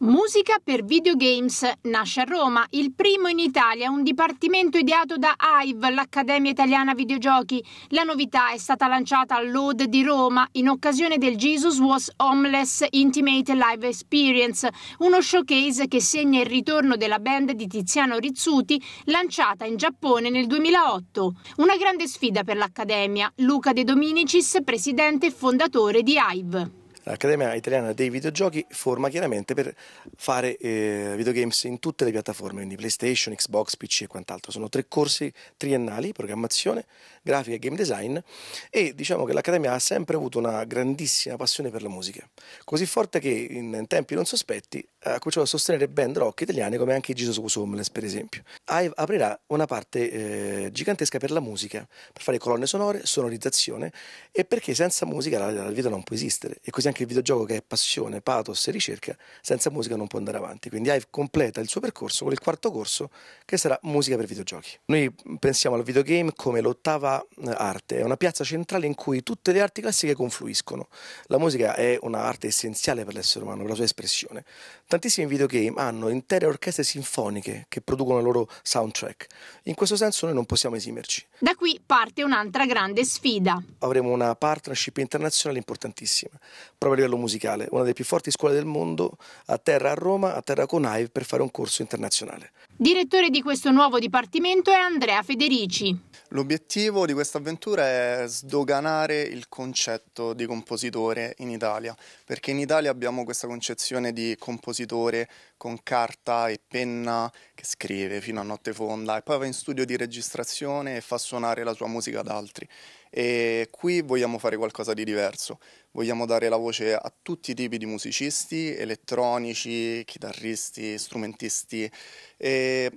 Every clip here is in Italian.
Musica per videogames nasce a Roma, il primo in Italia, un dipartimento ideato da AIV, l'Accademia Italiana Videogiochi. La novità è stata lanciata all'Ode di Roma in occasione del Jesus Was Homeless Intimate Live Experience, uno showcase che segna il ritorno della band di Tiziano Rizzuti, lanciata in Giappone nel 2008. Una grande sfida per l'Accademia. Luca De Dominicis, presidente e fondatore di AIV l'Accademia Italiana dei Videogiochi forma chiaramente per fare eh, videogames in tutte le piattaforme, quindi PlayStation, Xbox, PC e quant'altro. Sono tre corsi triennali, programmazione, grafica e game design e diciamo che l'Accademia ha sempre avuto una grandissima passione per la musica, così forte che in tempi non sospetti ha cominciato a sostenere band rock italiane come anche Jesus Was Homeless per esempio. AIV aprirà una parte eh, gigantesca per la musica, per fare colonne sonore, sonorizzazione e perché senza musica la, la vita non può esistere e così anche il videogioco che è passione, pathos e ricerca, senza musica non può andare avanti. Quindi AIV completa il suo percorso con il quarto corso che sarà musica per videogiochi. Noi pensiamo al videogame come l'ottava eh, arte, è una piazza centrale in cui tutte le arti classiche confluiscono. La musica è un'arte essenziale per l'essere umano, per la sua espressione. Tantissimi videogame hanno intere orchestre sinfoniche che producono il loro soundtrack. In questo senso noi non possiamo esimerci. Da qui parte un'altra grande sfida. Avremo una partnership internazionale importantissima, proprio a livello musicale, una delle più forti scuole del mondo a terra a Roma, a terra con AIV per fare un corso internazionale. Direttore di questo nuovo dipartimento è Andrea Federici. L'obiettivo di questa avventura è sdoganare il concetto di compositore in Italia, perché in Italia abbiamo questa concezione di compositore con carta e penna che scrive fino a notte fonda e poi va in studio di registrazione e fa suonare la sua musica ad altri. E qui vogliamo fare qualcosa di diverso, vogliamo dare la voce a tutti i tipi di musicisti, elettronici, chitarristi, strumentisti. E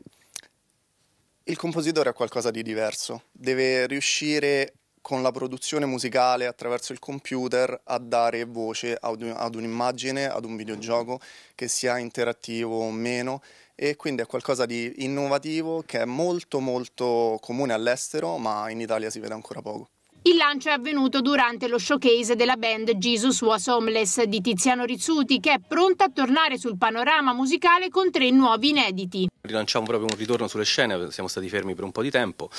il compositore è qualcosa di diverso, deve riuscire con la produzione musicale attraverso il computer a dare voce ad, ad un'immagine, ad un videogioco che sia interattivo o meno e quindi è qualcosa di innovativo che è molto molto comune all'estero ma in Italia si vede ancora poco. Il lancio è avvenuto durante lo showcase della band Jesus Was Homeless di Tiziano Rizzuti, che è pronta a tornare sul panorama musicale con tre nuovi inediti. Rilanciamo proprio un ritorno sulle scene, siamo stati fermi per un po' di tempo,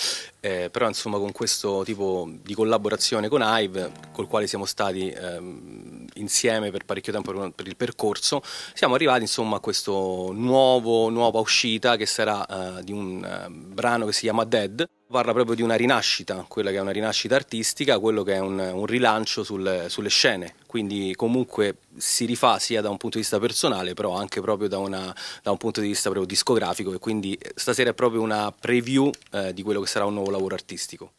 eh, però insomma con questo tipo di collaborazione con Hive, col quale siamo stati ehm, insieme per parecchio tempo per, per, il percorso, siamo arrivati insomma a questa nuova uscita che sarà eh, di un eh, brano che si chiama Dead. Parla proprio di una rinascita, quella che è una rinascita artistica, quello che è un, un rilancio sul, sulle scene, quindi comunque si rifà sia da un punto di vista personale, però anche proprio da, una, da un punto di vista discografico e quindi stasera è proprio una preview eh, di quello che sarà un nuovo lavoro artistico.